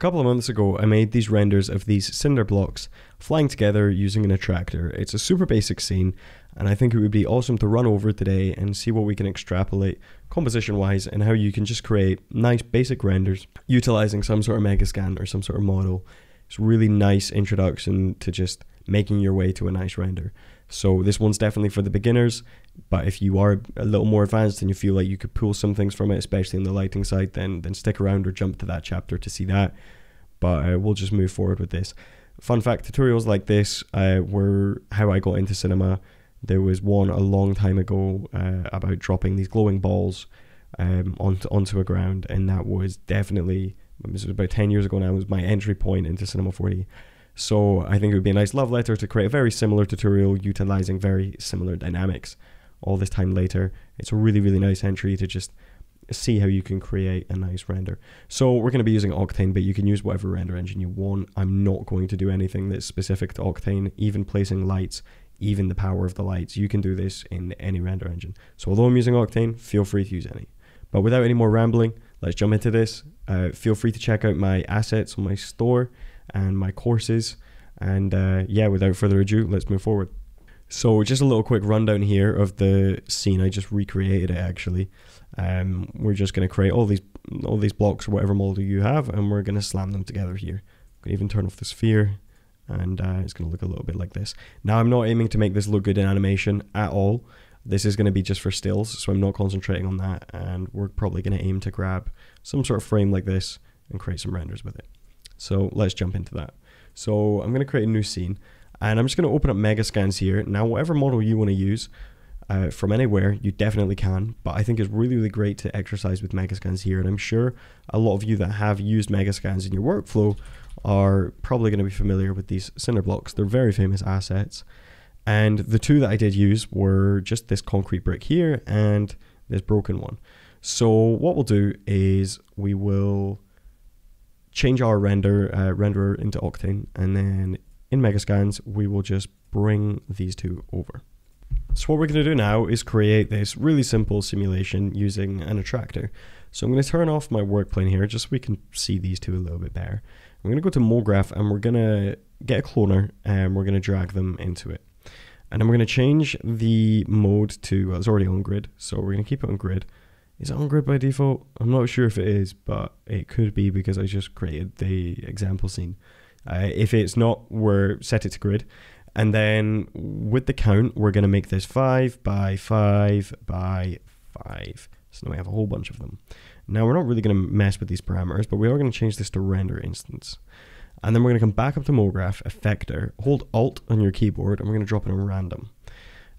couple of months ago, I made these renders of these cinder blocks flying together using an attractor. It's a super basic scene, and I think it would be awesome to run over today and see what we can extrapolate composition wise and how you can just create nice basic renders utilizing some sort of megascan or some sort of model. It's a really nice introduction to just making your way to a nice render. So this one's definitely for the beginners, but if you are a little more advanced and you feel like you could pull some things from it, especially in the lighting side, then then stick around or jump to that chapter to see that. But uh, we'll just move forward with this. Fun fact: tutorials like this uh, were how I got into cinema. There was one a long time ago uh, about dropping these glowing balls um, onto onto a ground, and that was definitely this was about ten years ago now. Was my entry point into Cinema 4D. So I think it would be a nice love letter to create a very similar tutorial utilizing very similar dynamics. All this time later, it's a really, really nice entry to just see how you can create a nice render. So we're going to be using Octane, but you can use whatever render engine you want. I'm not going to do anything that's specific to Octane, even placing lights, even the power of the lights. You can do this in any render engine. So although I'm using Octane, feel free to use any. But without any more rambling, let's jump into this. Uh, feel free to check out my assets on my store and my courses. And uh, yeah, without further ado, let's move forward. So just a little quick rundown here of the scene. I just recreated it actually. Um, we're just going to create all these all these blocks or whatever model you have, and we're going to slam them together here. can even turn off the sphere, and uh, it's going to look a little bit like this. Now I'm not aiming to make this look good in animation at all. This is going to be just for stills, so I'm not concentrating on that, and we're probably going to aim to grab some sort of frame like this and create some renders with it. So let's jump into that. So I'm going to create a new scene and I'm just going to open up Megascans here. Now, whatever model you want to use uh, from anywhere, you definitely can. But I think it's really, really great to exercise with Megascans here. And I'm sure a lot of you that have used Megascans in your workflow are probably going to be familiar with these cinder blocks. They're very famous assets. And the two that I did use were just this concrete brick here and this broken one. So what we'll do is we will change our render uh, renderer into Octane, and then in Megascans, we will just bring these two over. So what we're going to do now is create this really simple simulation using an attractor. So I'm going to turn off my work plane here just so we can see these two a little bit better. I'm going to go to MoGraph and we're going to get a cloner and we're going to drag them into it. And then we're going to change the mode to, well, it's already on grid, so we're going to keep it on grid. Is it on grid by default? I'm not sure if it is, but it could be because I just created the example scene. Uh, if it's not, we're set it to grid. And then with the count, we're going to make this 5 by 5 by 5. So now we have a whole bunch of them. Now we're not really going to mess with these parameters, but we are going to change this to render instance. And then we're going to come back up to MoGraph, Effector, hold Alt on your keyboard, and we're going to drop it in random.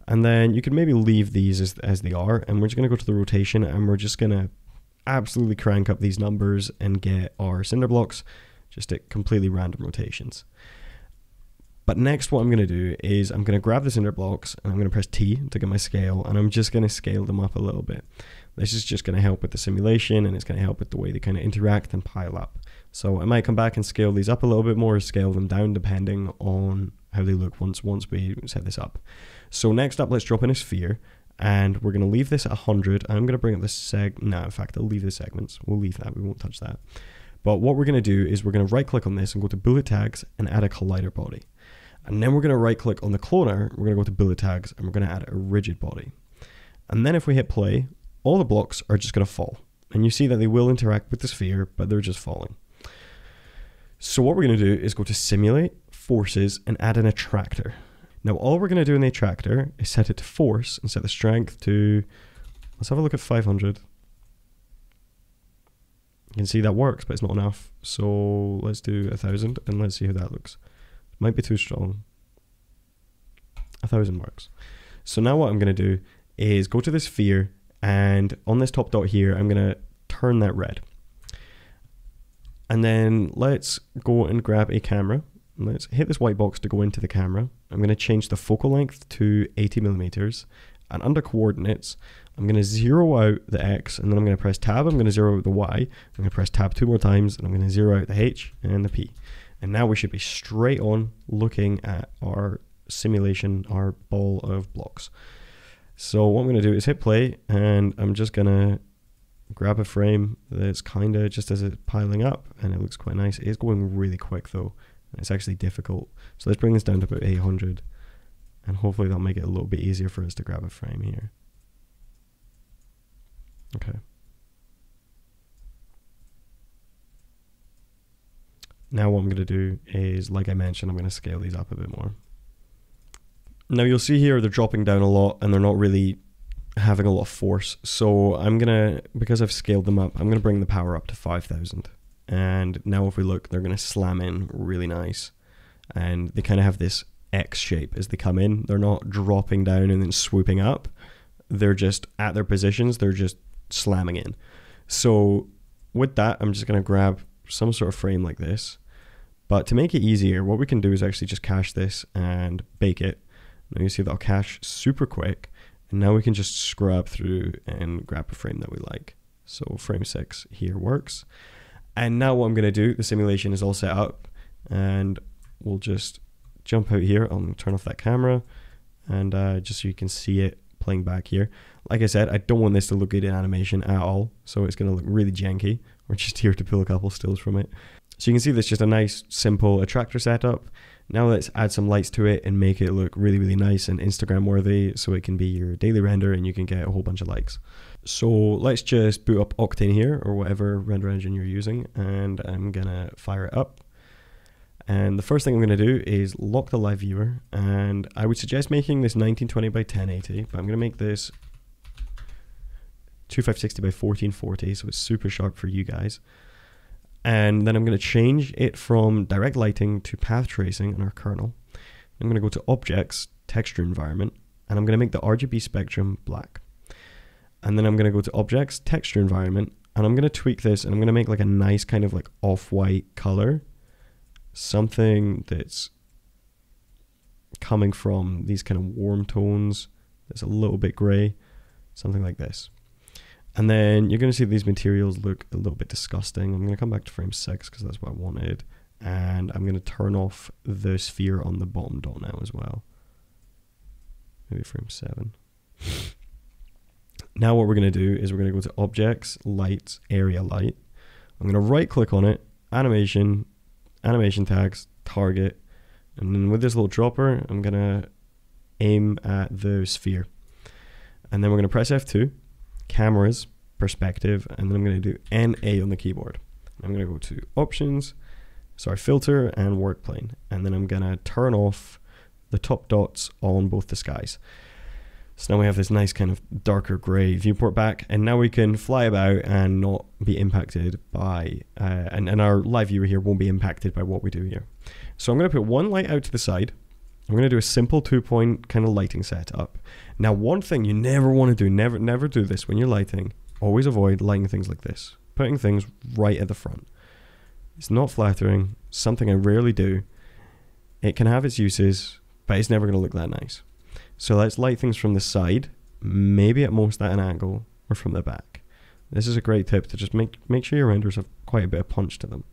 And then you could maybe leave these as, as they are, and we're just going to go to the rotation, and we're just going to absolutely crank up these numbers and get our cinder blocks just at completely random rotations. But next what I'm going to do is I'm going to grab the cinder blocks and I'm going to press T to get my scale and I'm just going to scale them up a little bit. This is just going to help with the simulation and it's going to help with the way they kind of interact and pile up. So I might come back and scale these up a little bit more or scale them down depending on how they look once once we set this up. So next up, let's drop in a sphere and we're going to leave this at 100. I'm going to bring up the seg. No, in fact, I'll leave the segments. We'll leave that. We won't touch that. But what we're going to do is we're going to right click on this and go to bullet tags and add a collider body. And then we're going to right click on the cloner. We're going to go to bullet tags and we're going to add a rigid body. And then if we hit play, all the blocks are just going to fall. And you see that they will interact with the sphere, but they're just falling. So what we're going to do is go to simulate, forces, and add an attractor. Now all we're going to do in the attractor is set it to force and set the strength to, let's have a look at 500. You can see that works, but it's not enough. So let's do a thousand and let's see how that looks. Might be too strong. A thousand works. So now what I'm going to do is go to this sphere and on this top dot here, I'm going to turn that red. And then let's go and grab a camera Let's hit this white box to go into the camera. I'm going to change the focal length to 80 millimeters. And under coordinates, I'm going to zero out the X and then I'm going to press tab. I'm going to zero out the Y. I'm going to press tab two more times and I'm going to zero out the H and the P. And now we should be straight on looking at our simulation, our ball of blocks. So what I'm going to do is hit play and I'm just going to grab a frame that's kind of just as it's piling up and it looks quite nice. It is going really quick though. It's actually difficult. So let's bring this down to about 800 and hopefully that'll make it a little bit easier for us to grab a frame here. Okay. Now what I'm going to do is, like I mentioned, I'm going to scale these up a bit more. Now you'll see here they're dropping down a lot and they're not really having a lot of force. So I'm going to, because I've scaled them up, I'm going to bring the power up to 5,000. And now if we look, they're going to slam in really nice. And they kind of have this X shape as they come in. They're not dropping down and then swooping up. They're just at their positions. They're just slamming in. So with that, I'm just going to grab some sort of frame like this. But to make it easier, what we can do is actually just cache this and bake it. Now you see that'll cache super quick. And now we can just scrub through and grab a frame that we like. So frame six here works. And now what I'm going to do, the simulation is all set up and we'll just jump out here. I'll turn off that camera and uh, just so you can see it playing back here. Like I said, I don't want this to look good in animation at all, so it's going to look really janky. We're just here to pull a couple stills from it. So you can see this is just a nice, simple attractor setup. Now let's add some lights to it and make it look really, really nice and Instagram worthy so it can be your daily render and you can get a whole bunch of likes. So let's just boot up Octane here or whatever render engine you're using and I'm gonna fire it up. And the first thing I'm to do is lock the live viewer. And I would suggest making this 1920 by 1080, but I'm to make this 2560 by 1440, so it's super sharp for you guys. And then I'm to change it from direct lighting to path tracing in our kernel. I'm to go to Objects, Texture Environment, and I'm to make the RGB spectrum black. And then I'm going to go to Objects, Texture Environment, and I'm going to tweak this, and I'm going to make like a nice kind of like off-white color something that's coming from these kind of warm tones that's a little bit gray, something like this. And then you're going to see these materials look a little bit disgusting. I'm going to come back to frame 6 because that's what I wanted. And I'm going to turn off the sphere on the bottom dot now as well. Maybe frame 7. now what we're going to do is we're going to go to Objects, Light, Area Light. I'm going to right click on it, Animation, animation tags, target, and then with this little dropper, I'm gonna aim at the sphere. And then we're gonna press F2, cameras, perspective, and then I'm gonna do NA on the keyboard. I'm gonna go to options, sorry, filter and work plane. And then I'm gonna turn off the top dots on both the skies. So now we have this nice kind of darker gray viewport back, and now we can fly about and not be impacted by, uh, and, and our live viewer here won't be impacted by what we do here. So I'm going to put one light out to the side. I'm going to do a simple two point kind of lighting setup. Now, one thing you never want to do, never, never do this when you're lighting, always avoid lighting things like this, putting things right at the front. It's not flattering, something I rarely do. It can have its uses, but it's never going to look that nice. So let's light things from the side, maybe at most at an angle, or from the back. This is a great tip to just make, make sure your renders have quite a bit of punch to them.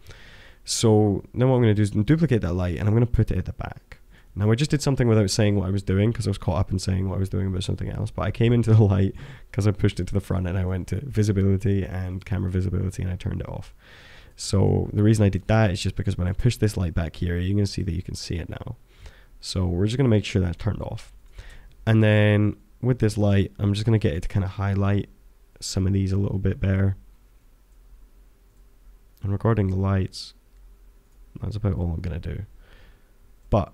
So then what I'm going to do is duplicate that light and I'm going to put it at the back. Now I just did something without saying what I was doing because I was caught up in saying what I was doing about something else. But I came into the light because I pushed it to the front and I went to visibility and camera visibility and I turned it off. So the reason I did that is just because when I push this light back here, you can see that you can see it now. So we're just going to make sure that's turned off. And then with this light, I'm just going to get it to kind of highlight some of these a little bit better. And recording the lights, that's about all I'm going to do. But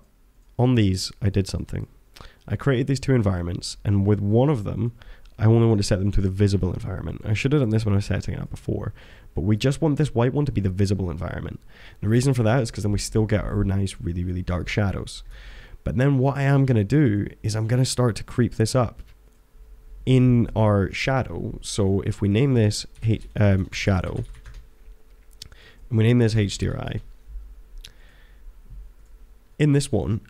on these, I did something. I created these two environments, and with one of them, I only want to set them to the visible environment. I should have done this when I was setting it up before, but we just want this white one to be the visible environment. The reason for that is because then we still get our nice, really, really dark shadows. But then what I am going to do is I'm going to start to creep this up in our shadow. So if we name this um, shadow, and we name this HDRI, in this one,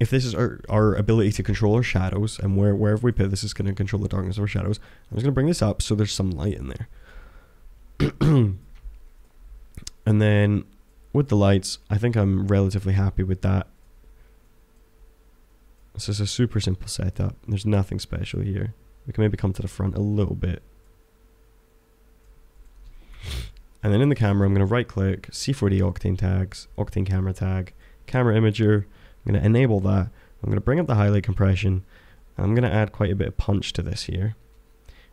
if this is our, our ability to control our shadows, and where wherever we put this is going to control the darkness of our shadows, I'm just going to bring this up so there's some light in there. and then with the lights, I think I'm relatively happy with that. This is a super simple setup. There's nothing special here. We can maybe come to the front a little bit. And then in the camera, I'm going to right click, C4D Octane tags, Octane camera tag, camera imager. I'm going to enable that. I'm going to bring up the highlight compression. I'm going to add quite a bit of punch to this here.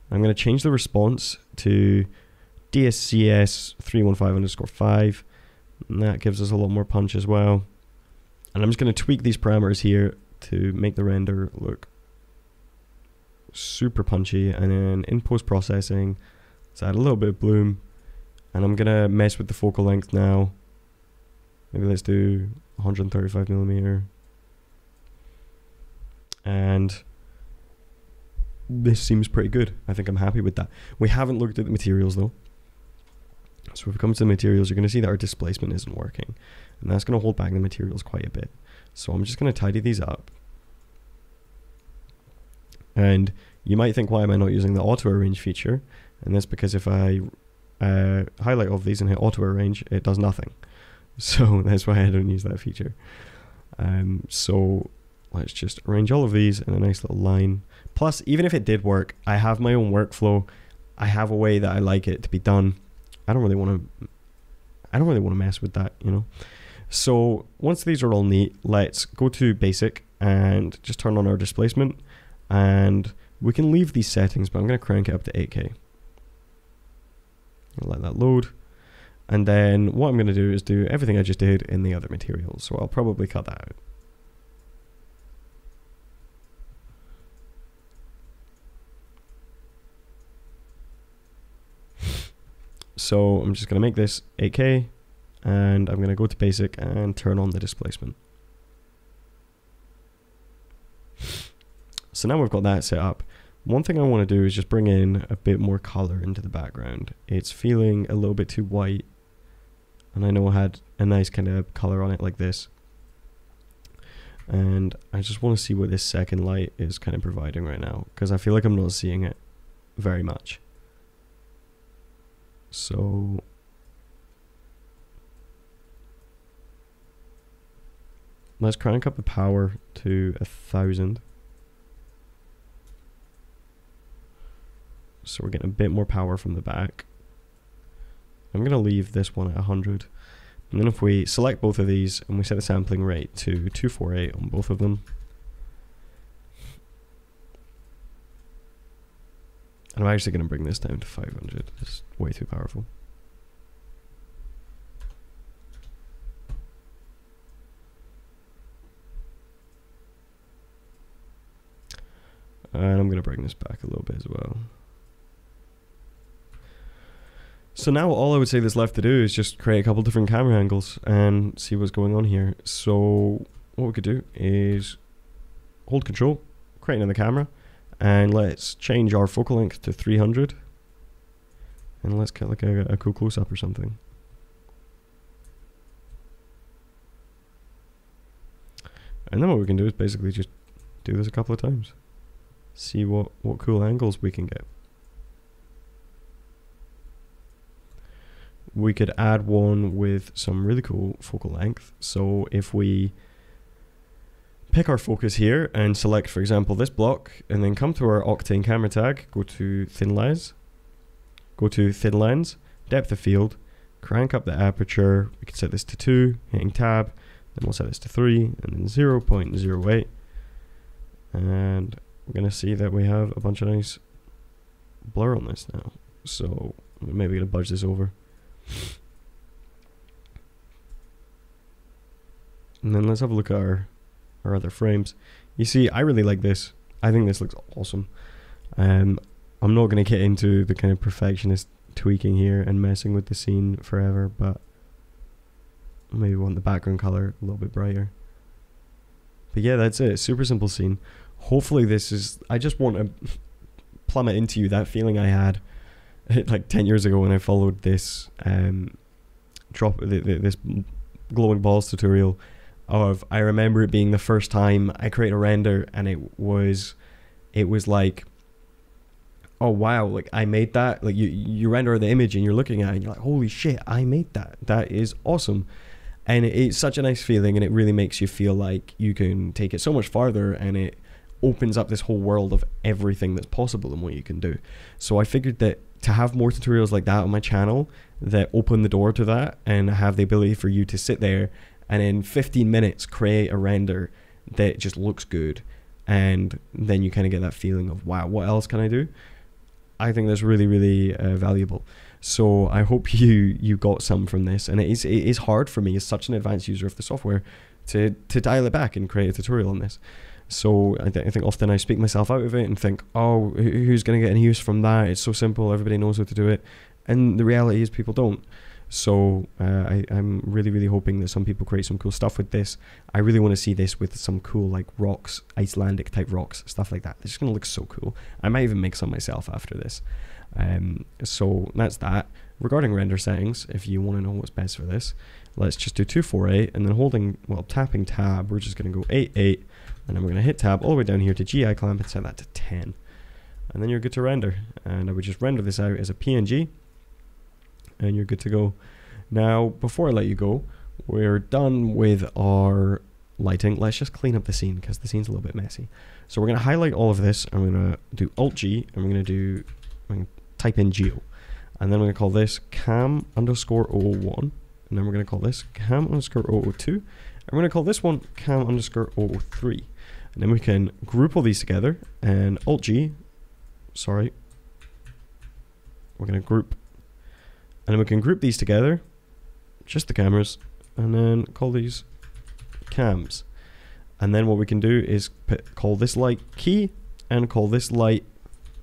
I'm going to change the response to DSCS 315 underscore 5. And that gives us a lot more punch as well. And I'm just going to tweak these parameters here to make the render look super punchy. And then in post processing, let's add a little bit of bloom. And I'm to mess with the focal length now. Maybe let's do 135 millimeter. And this seems pretty good. I think I'm happy with that. We haven't looked at the materials though. So if it comes to the materials, you're to see that our displacement isn't working. And that's to hold back the materials quite a bit. So I'm just going to tidy these up. And you might think, why am I not using the auto arrange feature? And that's because if I uh, highlight all of these and hit auto arrange, it does nothing. So that's why I don't use that feature. Um, so let's just arrange all of these in a nice little line. Plus, even if it did work, I have my own workflow. I have a way that I like it to be done. I don't really want to. I don't really want to mess with that, you know. So once these are all neat, let's go to basic and just turn on our displacement, and we can leave these settings, but I'm going to crank it up to 8K. I'll let that load. And then what I'm going to do is do everything I just did in the other materials. So I'll probably cut that out. So I'm just going to make this 8K and I'm going to go to basic and turn on the displacement. So now we've got that set up. One thing I want to do is just bring in a bit more color into the background. It's feeling a little bit too white and I know I had a nice kind of color on it like this. And I just want to see what this second light is kind of providing right now because I feel like I'm not seeing it very much. So let's crank up the power to a thousand. So we're getting a bit more power from the back. I'm going to leave this one at 100. And then if we select both of these and we set the sampling rate to 248 on both of them, And I'm actually going to bring this down to 500. It's way too powerful. And I'm going to bring this back a little bit as well. So now all I would say that's left to do is just create a couple different camera angles and see what's going on here. So what we could do is hold control, create another camera, and let's change our focal length to 300 and let's get like a, a cool close-up or something and then what we can do is basically just do this a couple of times see what what cool angles we can get. We could add one with some really cool focal length. So if we pick our focus here and select, for example, this block, and then come to our Octane camera tag, go to Thin Lens, go to Thin Lens, Depth of Field, crank up the aperture, we can set this to 2, hitting Tab, then we'll set this to 3, and then 0 0.08, and we're going to see that we have a bunch of nice blur on this now. So maybe going to budge this over. And then let's have a look at our or other frames. You see, I really like this. I think this looks awesome. Um, I'm not going to get into the kind of perfectionist tweaking here and messing with the scene forever, but maybe want the background color a little bit brighter. But yeah, that's it. Super simple scene. Hopefully, this is. I just want to plummet into you that feeling I had like 10 years ago when I followed this um, drop this glowing balls tutorial of I remember it being the first time I created a render and it was it was like oh wow like I made that like you you render the image and you're looking at it and you're like holy shit I made that that is awesome and it's such a nice feeling and it really makes you feel like you can take it so much farther and it opens up this whole world of everything that's possible and what you can do. So I figured that to have more tutorials like that on my channel that open the door to that and have the ability for you to sit there and in 15 minutes create a render that just looks good and then you kind of get that feeling of wow what else can i do? I think that's really really uh, valuable. So i hope you you got some from this and it is it is hard for me. As such an advanced user of the software to to dial it back and create a tutorial on this so I, th- I think often I speak myself out of it and think, oh, who's going to get any use from that? It's so simple. Everybody knows how to do it. And the reality is people don't. So uh, I, I'm really, really hoping that some people create some cool stuff with this. I really want to see this with some cool like rocks, Icelandic type rocks, stuff like that. It's just gonna look so cool. I might even make some myself after this. Um, so that's that. Regarding render settings, if you want to know what's best for this, let's just do 248 and then holding, well, tapping tab, we're just going to go 88 and then we're going to hit tab all the way down here to GI clamp and set that to 10. And then you're good to render. And I would just render this out as a PNG and you're good to go. Now, before I let you go, we're done with our lighting. Let's just clean up the scene because the scene's a little bit messy. So we're going to highlight all of this. I'm going to do Alt G and we're going to do, type in Geo. And then we're going to call this cam underscore 001. And then we're going to call this cam underscore 002. And we're going to call this one cam underscore 003. And then we can group all these together and Alt G, sorry, we're going to group and then we can group these together, just the cameras, and then call these cams. And then what we can do is call this light key and call this light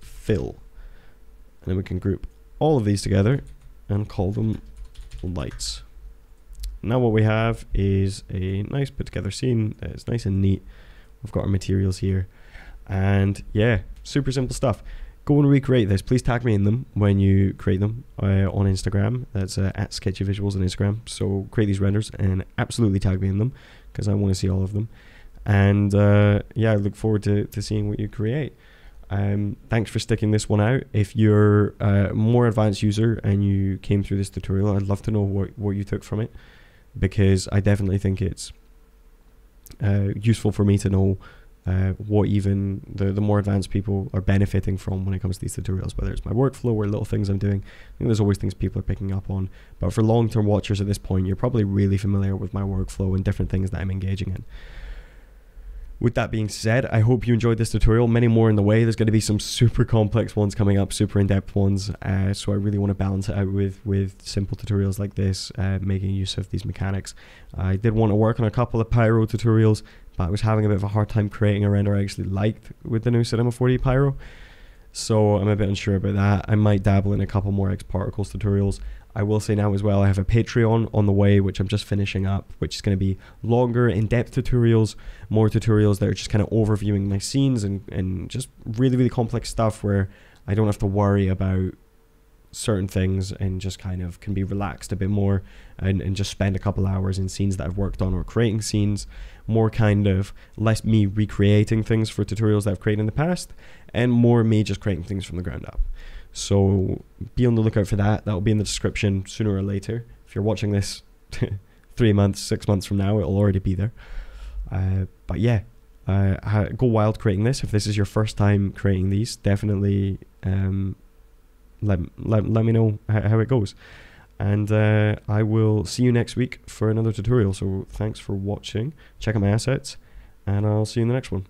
fill. And then we can group all of these together and call them lights. Now what we have is a nice put together scene. It's nice and neat. We've got our materials here. And yeah, super simple stuff go and recreate this. Please tag me in them when you create them uh, on Instagram. That's uh, at Sketchy Visuals on Instagram. So create these renders and absolutely tag me in them because I want to see all of them. And uh, yeah, I look forward to, to seeing what you create. Um, thanks for sticking this one out. If you're a more advanced user and you came through this tutorial, I'd love to know what, what you took from it because I definitely think it's uh, useful for me to know uh, what even the, the more advanced people are benefiting from when it comes to these tutorials, whether it's my workflow or little things I'm doing. I think there's always things people are picking up on. But for long term watchers at this point, you're probably really familiar with my workflow and different things that I'm engaging in. With that being said, I hope you enjoyed this tutorial. Many more in the way. There's going to be some super complex ones coming up, super in-depth ones. Uh, so I really want to balance it out with with simple tutorials like this, uh, making use of these mechanics. I did want to work on a couple of Pyro tutorials but I was having a bit of a hard time creating a render I actually liked with the new Cinema 4D Pyro. So I'm a bit unsure about that. I might dabble in a couple more X Particles tutorials. I will say now as well, I have a Patreon on the way, which I'm just finishing up, which is going to be longer, in-depth tutorials, more tutorials that are just kind of overviewing my scenes and, and just really, really complex stuff where I don't have to worry about certain things and just kind of can be relaxed a bit more and, and just spend a couple hours in scenes that I've worked on or creating scenes, more kind of less me recreating things for tutorials that I've created in the past and more me just creating things from the ground up. So be on the lookout for that. That'll be in the description sooner or later. If you're watching this three months, six months from now, it'll already be there. Uh, but yeah, uh, go wild creating this. If this is your first time creating these, definitely um, let, let, let me know how it goes. And uh, I will see you next week for another tutorial. So thanks for watching. Check out my assets, and I'll see you in the next one.